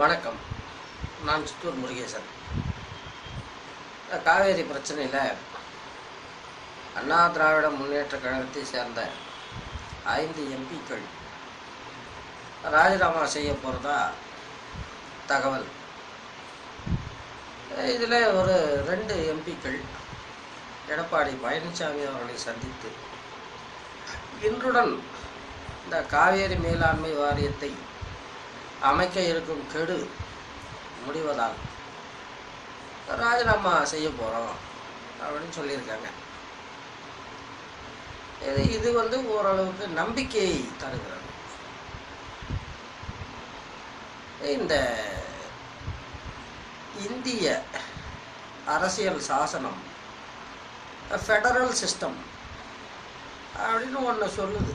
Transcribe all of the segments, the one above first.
வணக்கம். நான் சித்தூர் முருகேசன். இந்த காவேரி பிரச்சனையில் அண்ணா திராவிட முன்னேற்ற கழகத்தை சேர்ந்த ஐந்து எம்பிக்கள் ராஜினாமா செய்ய போகிறதா தகவல். இதில் ஒரு ரெண்டு எம்பிக்கள் எடப்பாடி பழனிசாமி அவர்களை சந்தித்து இன்றுடன் இந்த காவேரி மேலாண்மை வாரியத்தை அமைக்க இருக்கும் கெடு முடிவதால் ராஜினாமா செய்ய போகிறோம் அப்படின்னு சொல்லியிருக்காங்க. இது இது வந்து ஓரளவுக்கு நம்பிக்கையை தருகிறது. இந்த இந்திய அரசியல் சாசனம் ஃபெடரல் சிஸ்டம் அப்படின்னு ஒன்று சொல்லுது.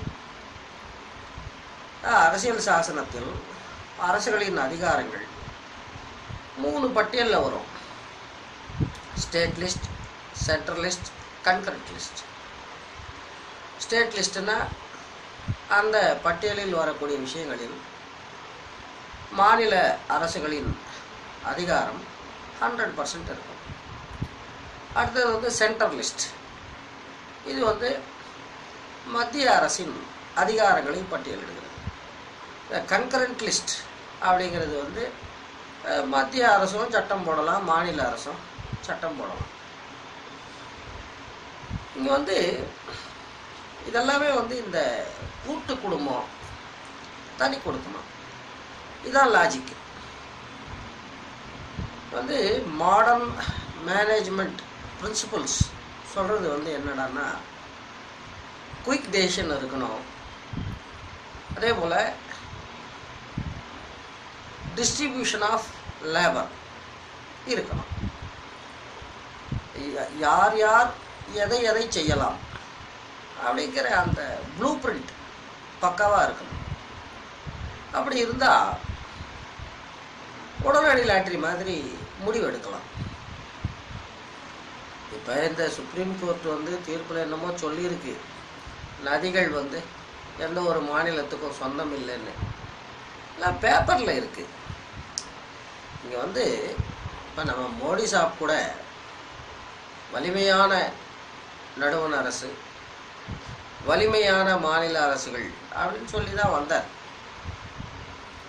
அரசியல் சாசனத்தில் அரசுகளின் அதிகாரங்கள். மூணு பட்டியலில் வரும். State list central list concurrent list state லிஸ்ட்னா அந்த பட்டியலில் வரக்கூடிய விஷயங்களில் மாநில அரசுகளின் அதிகாரம் ஹண்ட்ரட் பர்சன்ட் இருக்கும். அடுத்தது வந்து சென்ட்ரல் லிஸ்ட் இது வந்து மத்திய அரசின் அதிகாரங்களை பட்டியலிடுது கன்கரண்ட் லிஸ்ட் அப்படிங்கிறது வந்து மத்திய அரசும் சட்டம் போடலாம் மாநில அரசும் சட்டம் போடலாம். இங்கே வந்து இதெல்லாமே வந்து இந்த கூட்டு குடும்பம் தனி குடும்பம். இதான் லாஜிக் வந்து மாடர்ன் மேனேஜ்மெண்ட் பிரின்சிபல்ஸ் சொல்கிறது வந்து என்னடான்னா குயிக் டெசிஷன் இருக்கணும். அதே போல் டிஸ்ட்ரிபியூஷன் ஆஃப் லேபர் இருக்கணும். யார் யார் எதை எதை செய்யலாம் அப்படிங்கிற அந்த ப்ளூ பிரிண்ட் பக்காவாக இருக்கணும். அப்படி இருந்தால் உடனடி லாட்ரி மாதிரி முடிவு எடுக்கலாம் இப்போ இந்த சுப்ரீம் கோர்ட் வந்து தீர்ப்பில் என்னமோ சொல்லியிருக்கு. நதிகள் வந்து எந்த ஒரு மாநிலத்துக்கும் சொந்தம் இல்லைன்னு. பேப்பரில் இருக்குது இங்கே வந்து இப்போ நம்ம மோடி சாப் கூட வலிமையான நடுவண் அரசு வலிமையான மாநில அரசுகள் அப்படின்னு சொல்லி தான் வந்தார்.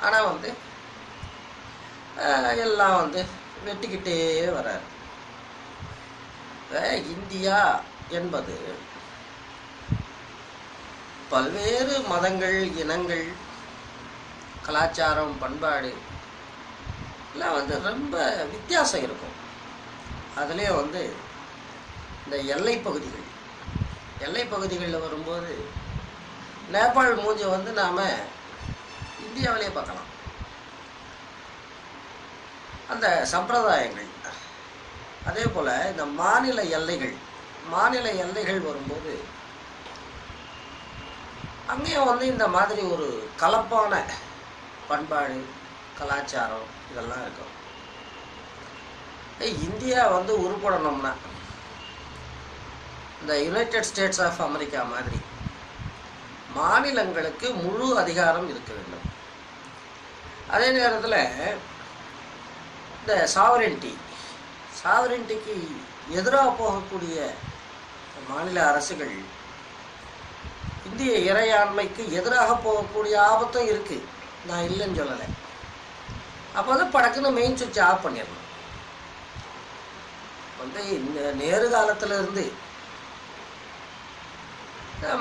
ஆனால் வந்து எல்லாம் வந்து வெட்டிக்கிட்டே வர்றார் இப்ப இந்தியா என்பது பல்வேறு மதங்கள் இனங்கள் கலாச்சாரம் பண்பாடு எல்லாம் வந்து ரொம்ப வித்தியாசம் இருக்கும். அதுலேயே வந்து இந்த எல்லை பகுதிகள். எல்லை பகுதிகளில் வரும்போது நேபாள் மூஞ்சை வந்து நாம் இந்தியாவிலே பார்க்கலாம். அந்த சம்பிரதாயங்கள். அதே போல் இந்த மாநில எல்லைகள். மாநில எல்லைகள் வரும்போது அங்கேயும் வந்து இந்த மாதிரி ஒரு கலப்பான பண்பாடு கலாச்சாரம் இதெல்லாம் இருக்கும். இந்தியா வந்து உருப்படணும்னா இந்த யுனைடெட் ஸ்டேட்ஸ் ஆஃப் அமெரிக்கா மாதிரி மாநிலங்களுக்கு முழு அதிகாரம் இருக்க வேண்டும். அதே நேரத்தில் இந்த சாவரென்டி சாவரென்டிக்கு எதிராக போகக்கூடிய மாநில அரசுகள் இந்திய இறையாண்மைக்கு எதிராக போகக்கூடிய ஆபத்தும் இருக்குது நான் இல்லைன்னு சொல்லலை. அப்போ வந்து படக்குன்னு மெயின் சுவிட்ச் ஆஃப் பண்ணிடணும். வந்து இந்த நேரு காலத்தில் இருந்து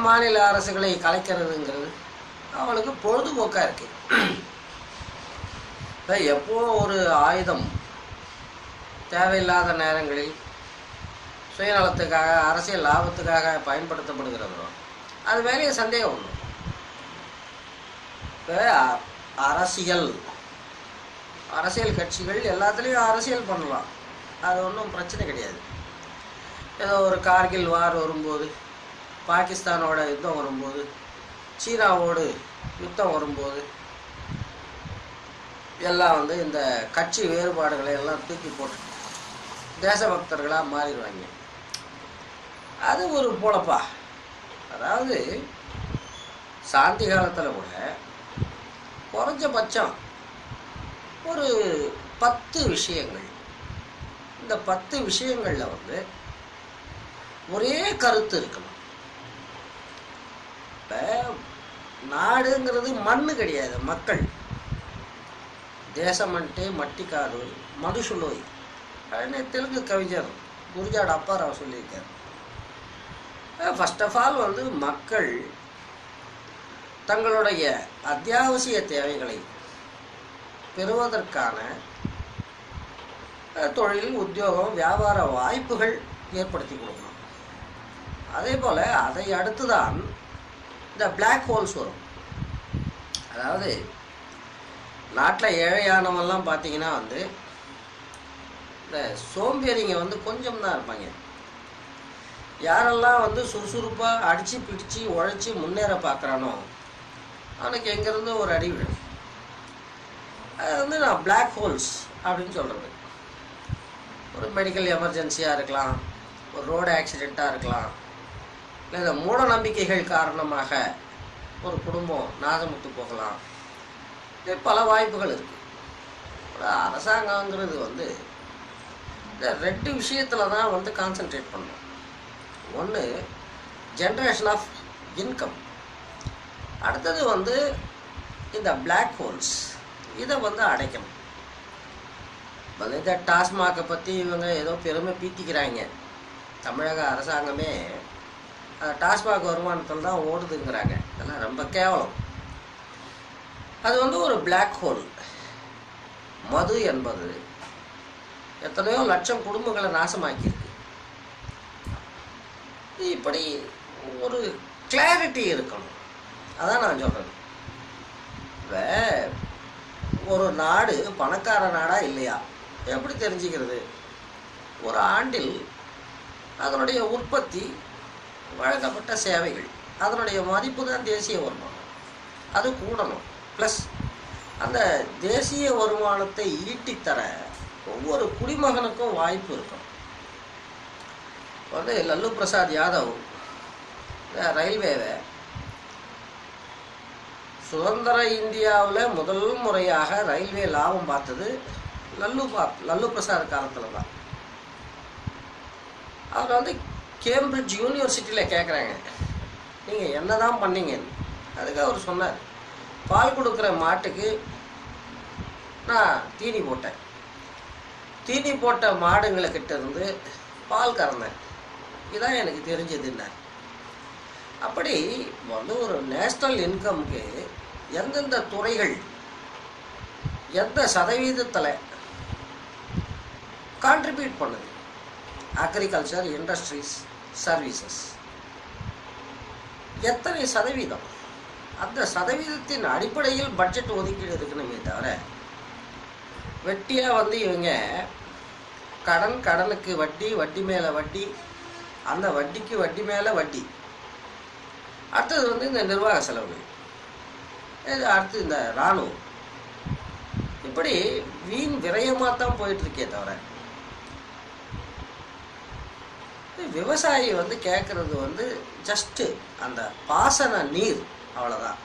மாநில அரசுகளை கலைக்கிறதுங்கிறது அவளுக்கு பொழுதுபோக்காக இருக்கு. எப்போ ஒரு ஆயுதம் தேவையில்லாத நேரங்களில் சுயநலத்துக்காக அரசியல் லாபத்துக்காக பயன்படுத்தப்படுகிறதோ அது வேலையை சந்தேகம் உண்டு. இப்போ அரசியல் அரசியல் கட்சிகள் எல்லாத்துலேயும் அரசியல் பண்ணலாம். அது ஒன்றும் பிரச்சனை கிடையாது. ஏதோ ஒரு கார்கில் வார் வரும்போது பாகிஸ்தானோட யுத்தம் வரும்போது சீனாவோடு யுத்தம் வரும்போது எல்லாம் வந்து இந்த கட்சி வேறுபாடுகளை எல்லாம் தூக்கி போட்டு தேசபக்தர்களாக மாறிடுவாங்க. அது ஒரு பொழப்பா. அதாவது சாந்தி காலத்தில் கூட குறைஞ்சபட்சம் ஒரு பத்து விஷயங்கள். இந்த பத்து விஷயங்களில் வந்து ஒரே கருத்து இருக்கணும். இப்போ நாடுங்கிறது மண் கிடையாது மக்கள். தேசமண்டே மட்டிக்காடு மனுஷுலோய் அப்படின்னு தெலுங்கு கவிஞர் குருஜாட் அப்பாராவ் சொல்லியிருக்கார். ஃபஸ்ட் ஆஃப் ஆல் வந்து மக்கள் தங்களுடைய அத்தியாவசிய தேவைகளை பெறுவதற்கான தொழில் உத்தியோகம் வியாபார வாய்ப்புகள் ஏற்படுத்தி கொடுக்கணும். அதே போல் அதை அடுத்து தான் இந்த பிளாக் ஹோல்ஸ் வரும். அதாவது நாட்டில் ஏழையானவெல்லாம் பார்த்தீங்கன்னா வந்து இந்த சோம்பேறிங்க வந்து கொஞ்சம் தான் இருப்பாங்க. யாரெல்லாம் வந்து சுறுசுறுப்பாக அடித்து பிடிச்சி உழைச்சி முன்னேற பார்க்குறானோ அவனுக்கு எங்கேருந்து ஒரு அடி விடும் அது வந்து நான் பிளாக் ஹோல்ஸ் அப்படின்னு சொல்கிறது ஒரு மெடிக்கல் எமர்ஜென்சியாக இருக்கலாம் ஒரு ரோடு ஆக்சிடெண்ட்டாக இருக்கலாம் இல்லை இந்த மூட நம்பிக்கைகள் காரணமாக ஒரு குடும்பம் நாசமுத்து போகலாம். இது பல வாய்ப்புகள் இருக்குது ஒரு அரசாங்கங்கிறது வந்து இந்த ரெண்டு விஷயத்தில் தான் வந்து கான்சென்ட்ரேட் பண்ணும். ஒன்று ஜென்ரேஷன் ஆஃப் இன்கம் அடுத்தது வந்து இந்த பிளாக் ஹோல்ஸ் இதை வந்து அடைக்கணும். வந்து இந்த டாஸ்மாகை பற்றி இவங்க ஏதோ பெருமை பீத்திக்கிறாங்க. தமிழக அரசாங்கமே டாஸ்மாக் வருமானத்தில் தான் ஓடுதுங்கிறாங்க. அதெல்லாம் ரொம்ப கேவலம். அது வந்து ஒரு பிளாக் ஹோல் மது என்பது எத்தனையோ லட்சம் குடும்பங்களை நாசமாக்கியிருக்கு. இப்படி ஒரு கிளாரிட்டி இருக்கணும். அதான் நான் சொல்கிறேன் இப்போ ஒரு நாடு பணக்கார நாடா இல்லையா? எப்படி தெரிஞ்சுக்கிறது? ஒரு ஆண்டில் அதனுடைய உற்பத்தி வழங்கப்பட்ட சேவைகள் அதனுடைய மதிப்பு தான் தேசிய வருமானம். அது கூடணும். ப்ளஸ் அந்த தேசிய வருமானத்தை ஈட்டித்தர ஒவ்வொரு குடிமகனுக்கும் வாய்ப்பு இருக்கும் வந்து லல்லு பிரசாத் யாதவ் ரயில்வேவை சுதந்திர இந்தியாவில் முதல் முறையாக ரயில்வே லாபம் பார்த்தது லல்லு பா லல்லு பிரசாத் காலத்தில் தான் அவர் வந்து கேம்பிரிட்ஜ் யூனிவர்சிட்டியில் கேட்குறாங்க நீங்கள் என்ன தான் பண்ணீங்கன்னு அதுக்கு அவர் சொன்னார். பால் கொடுக்குற மாட்டுக்கு நான் தீனி போட்டேன். தீனி போட்ட மாடுங்களை கிட்ட இருந்து பால் கறந்தேன். இதான் எனக்கு தெரிஞ்சதுன்னார். அப்படி வந்து ஒரு நேஷ்னல் இன்கம்க்கு எந்தெந்த துறைகள் எந்த சதவீதத்தில் கான்ட்ரிபியூட் பண்ணுது? அக்ரிகல்ச்சர் இண்டஸ்ட்ரீஸ் சர்வீசஸ் எத்தனை சதவீதம்? அந்த சதவீதத்தின் அடிப்படையில் பட்ஜெட் ஒதுக்கீடு இருக்கணுமே தவிர வெட்டியாக வந்து இவங்க கடன் கடனுக்கு வட்டி வட்டி மேலே வட்டி அந்த வட்டிக்கு வட்டி மேலே வட்டி. அடுத்தது வந்து இந்த நிர்வாக செலவுகள். அடுத்து இந்த இராணுவம் இப்படி வீண் விரயமாக தான் போயிட்டு இருக்கே தவிர விவசாயி வந்து கேட்குறது வந்து ஜஸ்ட்டு அந்த பாசன நீர் அவ்வளோதான்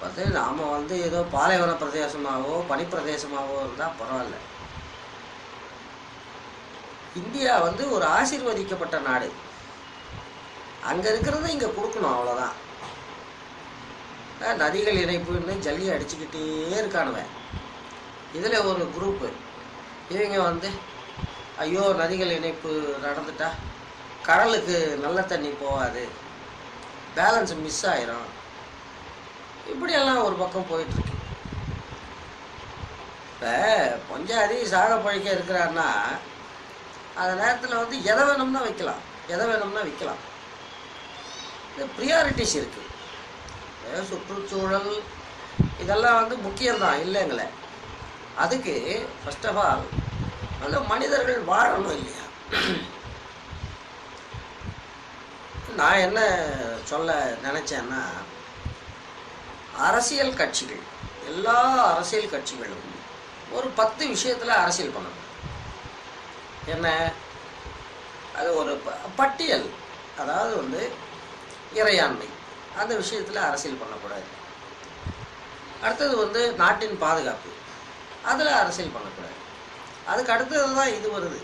வந்து நாம் வந்து ஏதோ பாலைவன பிரதேசமாகவோ பனிப்பிரதேசமாகவோ இருந்தால் பரவாயில்ல. இந்தியா வந்து ஒரு ஆசீர்வதிக்கப்பட்ட நாடு. அங்கே இருக்கிறத இங்கே கொடுக்கணும் அவ்வளோதான் நதிகள் இணைப்புன்னு ஜல்லி அடிச்சுக்கிட்டே இருக்கானுவன் இதில் ஒரு குரூப்பு இவங்க வந்து ஐயோ நதிகள் இணைப்பு நடந்துட்டா கடலுக்கு நல்ல தண்ணி போகாது பேலன்ஸ் மிஸ் ஆயிரும். இப்படியெல்லாம் ஒரு பக்கம் போயிட்டுருக்கு. இப்போ பஞ்சாதி சாக பழிக்க இருக்கிறாருன்னா அந்த நேரத்தில் வந்து எதை வேணும்னா வைக்கலாம். எதை வேணும்னா விற்கலாம் இது ப்ரியாரிட்டிஸ் இருக்குது சுற்றுச்சூழல் இதெல்லாம் வந்து முக்கியம்தான் இல்லைங்களே? அதுக்கு ஃபர்ஸ்ட் ஆஃப் ஆல் நல்ல மனிதர்கள் வாழணும் இல்லையா? நான் என்ன சொல்ல நினச்சேன்னா அரசியல் கட்சிகள் எல்லா அரசியல் கட்சிகளும் ஒரு பத்து விஷயத்தில் அரசியல் பண்ணணும். என்ன? அது ஒரு ப- பட்டியல். அதாவது வந்து இறையாண்மை. அந்த விஷயத்தில் அரசியல் பண்ணக்கூடாது. அடுத்தது வந்து நாட்டின் பாதுகாப்பு. அதில் அரசியல் பண்ணக்கூடாது. அதுக்கு அடுத்தது தான் இது வருது.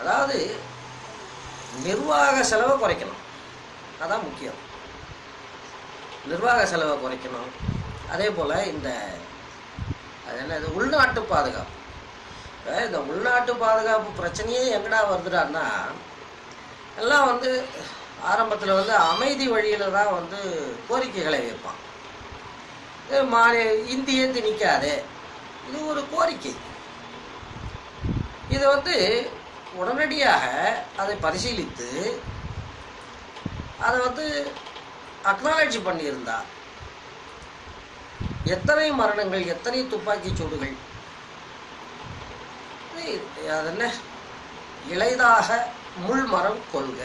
அதாவது நிர்வாக செலவை குறைக்கணும். அதான் முக்கியம். நிர்வாக செலவை குறைக்கணும். அதே போல் இந்த அது என்னது உள்நாட்டு பாதுகாப்பு. இந்த உள்நாட்டு பாதுகாப்பு பிரச்சனையே எங்கடா வருதுடான்னா எல்லாம் வந்து ஆரம்பத்தில் வந்து அமைதி வழியில் தான் வந்து கோரிக்கைகளை வைப்பான். இது மாநில இந்தியே திணிக்காதே இது ஒரு கோரிக்கை. இதை வந்து உடனடியாக அதை பரிசீலித்து அதை வந்து அக்னாலஜ் பண்ணியிருந்தா எத்தனை மரணங்கள் எத்தனை துப்பாக்கிச் சூடுகள்? அது என்ன? இளைதாக முள் மரம் கொள்க.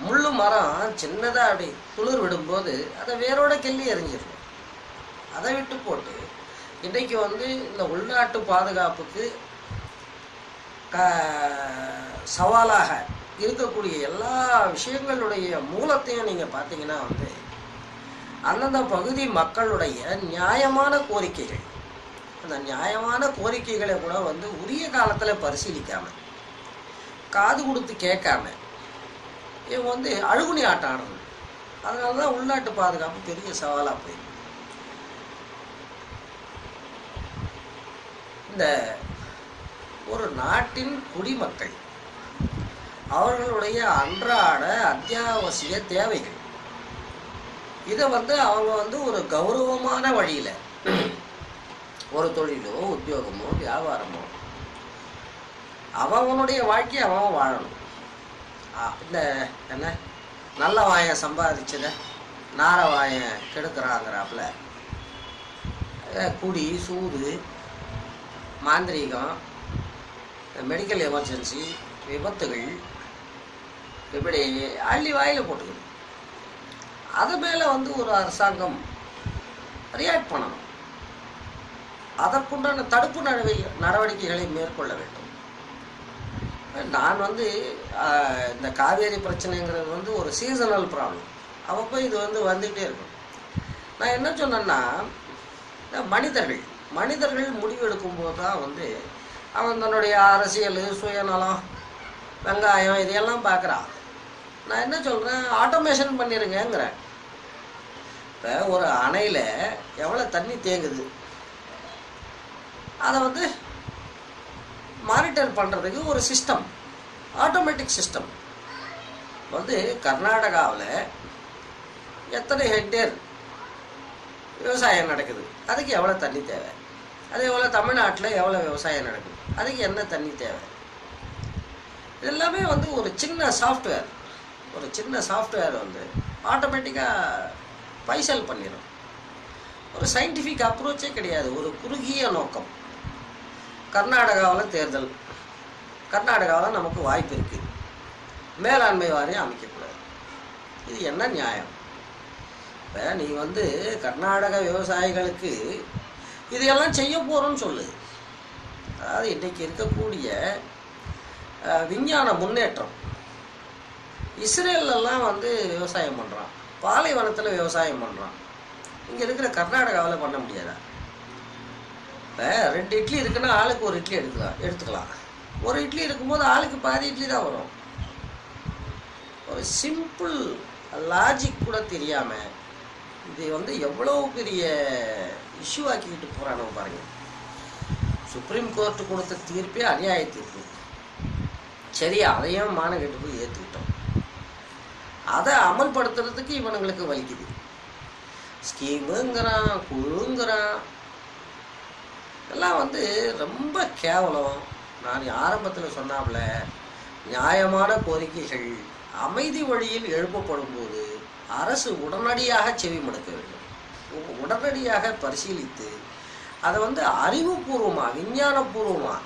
முள்ளு மரம் சின்னதாக அப்படி துளிர் விடும்போது அதை வேரோட கிள்ளி எறிஞ்சிடணும் அதை விட்டு போட்டு இன்றைக்கு வந்து இந்த உள்நாட்டு பாதுகாப்புக்கு க- சவாலாக இருக்கக்கூடிய எல்லா விஷயங்களுடைய மூலத்தையும் நீங்கள் பார்த்தீங்கன்னா வந்து அந்தந்த பகுதி மக்களுடைய நியாயமான கோரிக்கைகள் அந்த நியாயமான கோரிக்கைகளை கூட வந்து உரிய காலத்தில் பரிசீலிக்காம காது கொடுத்து கேட்காம இவங்க வந்து அழுகுனி ஆட்டம் ஆடுறது அதனால தான் உள்நாட்டு பாதுகாப்பு பெரிய சவாலாக போயிருக்கு. இந்த ஒரு நாட்டின் குடிமக்கள் அவர்களுடைய அன்றாட அத்தியாவசிய தேவைகள் இதை வந்து அவங்க வந்து ஒரு கௌரவமான வழியில் ஒரு தொழிலோ உத்தியோகமோ வியாபாரமோ அவனுடைய வாழ்க்கையை அவன் வாழணும். இந்த என்ன? நல்ல வாயன் சம்பாதிச்சத நார வாயன் கெடுக்கிறாங்கிறாப்புல குடி சூது மாந்திரீகம் மெடிக்கல் எமர்ஜென்சி விபத்துகள் இப்படி அள்ளி வாயில் போட்டுக்கணும். அது மேலே வந்து ஒரு அரசாங்கம் ரியாக்ட் பண்ணணும். அதற்குண்டான தடுப்பு நடவடிக்கை நடவடிக்கைகளை மேற்கொள்ள வேண்டும். நான் வந்து இந்த காவேரி பிரச்சனைங்கிறது வந்து ஒரு சீசனல் ப்ராப்ளம் அப்பப்போ இது வந்து வந்துகிட்டே இருக்கும். நான் என்ன சொன்னேன்னா மனிதர்கள் மனிதர்கள் முடிவெடுக்கும்போது தான் வந்து அவன் தன்னுடைய அரசியல் சுயநலம் வெங்காயம் இதையெல்லாம் பார்க்குறான். நான் என்ன சொல்கிறேன் ஆட்டோமேஷன் பண்ணிடுங்கிறேன் இப்போ ஒரு அணையில் எவ்வளோ தண்ணி தேங்குது? அதை வந்து மானிட்டர் பண்ணுறதுக்கு ஒரு சிஸ்டம் ஆட்டோமேட்டிக் சிஸ்டம் வந்து கர்நாடகாவில் எத்தனை ஹெக்டேர் விவசாயம் நடக்குது? அதுக்கு எவ்வளோ தண்ணி தேவை? அதே போல் தமிழ்நாட்டில் எவ்வளோ விவசாயம் நடக்குது? அதுக்கு என்ன தண்ணி தேவை? இதெல்லாமே வந்து ஒரு சின்ன சாஃப்ட்வேர் ஒரு சின்ன சாஃப்ட்வேர் வந்து ஆட்டோமேட்டிக்காக பைசல் பண்ணிடும் ஒரு சயின்டிஃபிக் அப்ரோச்சே கிடையாது. ஒரு குறுகிய நோக்கம். கர்நாடகாவில் தேர்தல். கர்நாடகாவில் நமக்கு வாய்ப்பு இருக்குது மேலாண்மை வாரியம் அமைக்கக்கூடாது. இது என்ன நியாயம்? இப்போ நீ வந்து கர்நாடக விவசாயிகளுக்கு இதையெல்லாம் செய்ய போகிறோன்னு சொல்லு. அதாவது இன்றைக்கி இருக்கக்கூடிய விஞ்ஞான முன்னேற்றம். இஸ்ரேல்லலாம் வந்து விவசாயம் பண்ணுறான் பாலைவனத்தில் விவசாயம் பண்ணுறான் இங்கே இருக்கிற கர்நாடகாவில் பண்ண முடியாதா? இப்போ ரெண்டு இட்லி இருக்குன்னா ஆளுக்கு ஒரு இட்லி எடுக்கலாம் எடுத்துக்கலாம். ஒரு இட்லி இருக்கும்போது ஆளுக்கு பாதி இட்லி தான் வரும். ஒரு சிம்பிள் லாஜிக் கூட தெரியாமல் இது வந்து எவ்வளோ பெரிய இஷ்யூ ஆக்கிக்கிட்டு போகிறானோ பாருங்க. சுப்ரீம் கோர்ட்டு கொடுத்த தீர்ப்பே அநியாய தீர்ப்பு. சரி அதையும் மானகெட்டு போய் ஏற்றுக்கிட்டோம் அதை அமல்படுத்துறதுக்கு இவனுங்களுக்கு வலிக்குது. ஸ்கீமுங்கிறான் குழுங்கிறான் எல்லாம் வந்து ரொம்ப கேவலம். நான் ஆரம்பத்தில் சொன்னாப்புல நியாயமான கோரிக்கைகள் அமைதி வழியில் எழுப்பப்படும் போது அரசு உடனடியாக செவிமடுக்க வேண்டும். உடனடியாக பரிசீலித்து அதை வந்து அறிவுபூர்வமாக விஞ்ஞானபூர்வமாக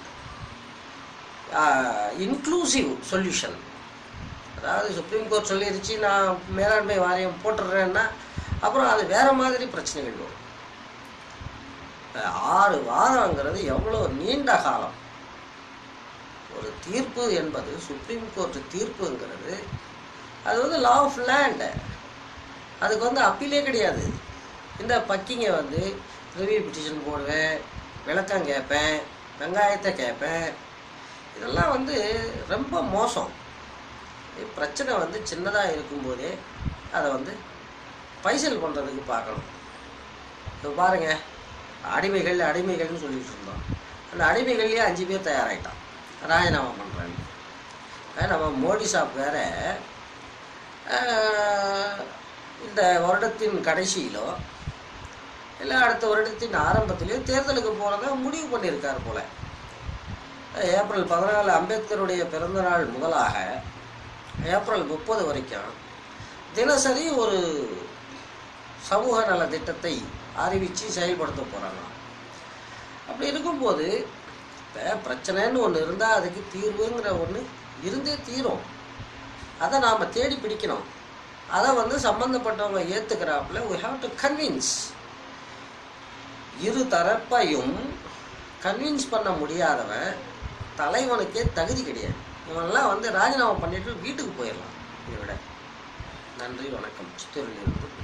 இன்க்ளூசிவ் சொல்யூஷன் அதாவது சுப்ரீம் கோர்ட் சொல்லிருச்சு நான் மேலாண்மை வாரியம் போட்டுடுறேன்னா அப்புறம் அது வேற மாதிரி பிரச்சனைகள் வரும். ஆறு வாரங்கிறது எவ்வளோ நீண்ட காலம்? ஒரு தீர்ப்பு என்பது சுப்ரீம் கோர்ட் தீர்ப்புங்கிறது அது வந்து லா ஆஃப் லேண்டு அதுக்கு வந்து அப்பீலே கிடையாது. இந்த பக்கிங்க வந்து ரிவ்யூ பிட்டிஷன் போடுவேன் விளக்கம் கேட்பேன் வெங்காயத்தை கேட்பேன். இதெல்லாம் வந்து ரொம்ப மோசம். இது பிரச்சனை வந்து சின்னதாக இருக்கும்போதே அதை வந்து பைசல் பண்ணுறதுக்கு பார்க்கணும். இப்போ பாருங்கள் அடிமைகள் அடிமைகள்னு சொல்லிட்டு இருந்தோம். அந்த அடிமைகள்லேயே அஞ்சு பேர் தயாராகிட்டான் ராஜினாமா பண்ணுறாங்க நம்ம மோடி சாப் வேற இந்த வருடத்தின் கடைசியிலோ இல்லை அடுத்த வருடத்தின் ஆரம்பத்திலேயோ தேர்தலுக்கு போகிறத முடிவு பண்ணியிருக்கார் போல. ஏப்ரல் பதினாலு அம்பேத்கருடைய பிறந்தநாள் முதலாக ஏப்ரல் முப்பது வரைக்கும் தினசரி ஒரு சமூக நல திட்டத்தை அறிவித்து செயல்படுத்த போகிறாங்க அப்படி இருக்கும்போது இப்போ பிரச்சனைன்னு ஒன்று இருந்தால் அதுக்கு தீர்வுங்கிற ஒன்று இருந்தே தீரும். அதை நாம் தேடி பிடிக்கணும். அதை வந்து சம்மந்தப்பட்டவங்க ஏற்றுக்கிறாப்புல வி ஹாவ் டு கன்வின்ஸ் இரு தரப்பையும் கன்வின்ஸ் பண்ண முடியாதவன் தலைவனுக்கே தகுதி கிடையாது. இவன்லாம் வந்து ராஜினாமா பண்ணிட்டு வீட்டுக்கு போயிடலாம். இதை விட. நன்றி வணக்கம். சித்தூரிலிருந்து